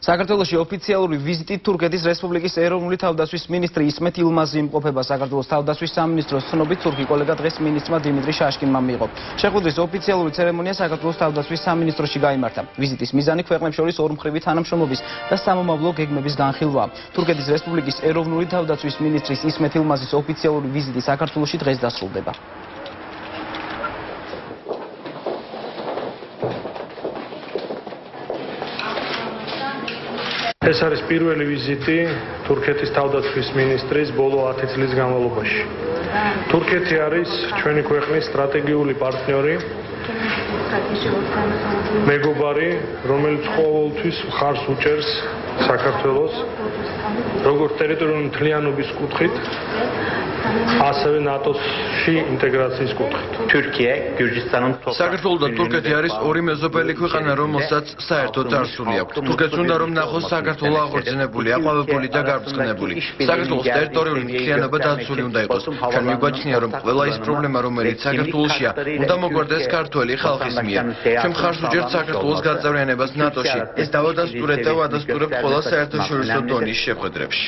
საქართველოში ოფიციალური ვიზიტით თურქეთის რესპუბლიკის ეროვნული თავდაცვის მინისტრი ისმეთ ილმაზი იმყოფება საქართველოს თავდაცვის სამინისტროს ცნობით თურქი კოლეგა დღეს მინისტრმა დიმიტრი შაშკინმა მიიღო. შეხვედრის ოფიციალური ცერემონია საქართველოს თავდაცვის სამინისტროში გამართა. ვიზიტის მიზანი ქვეყნებს შორის ორმხრივი თანამშრომლობის და სამომავლო გეგმების განხილვაა. თურქეთის რესპუბლიკის ეროვნული თავდაცვის მინისტრის ისმეთ ილმაზის ოფიციალური ვიზიტი საქართველოში დღეს დასრულდება. ეს არის პირველი ვიზიტი თურქეთის თავდაცვის მინისტრის ბოლო 10 წლის განმავლობაში. თურქეთი არის ჩვენი ქვეყნის სტრატეგიული პარტნიორი. მეგობარი, რომელიც ყოველთვის ხარს უჭერს საქართველოს როგორც ტერიტორიული მთლიანობის კუთხით, ასევე ნატოში ინტეგრაციის კუთხით. თურქია გურჯისტანын საქართველოს და თურქეთი არის ორი მეზობელი ქვეყანა, რომელსაც საერთო წარსული აქვს. თურქეთს უნდა რომ ნახოს საქართველოს აღორძინებული, აყვავებული და გარბწყნებული. საქართველოს ტერიტორიული მთლიანობა დაცული უნდა იყოს. ჩვენ მიგვაჩნია რომ ყველა ის პრობლემა, რომელიც საქართველოსია, უნდა მოგვარდეს ქართველი ხალხის მიერ. ჩვენ ხარს უჭერთ საქართველოს გაწევრიანებას ნატოში. ეს დავადასტურეთ და ვადასტურებთ ყველა საერთაშორისო დონის შეხვედრებში.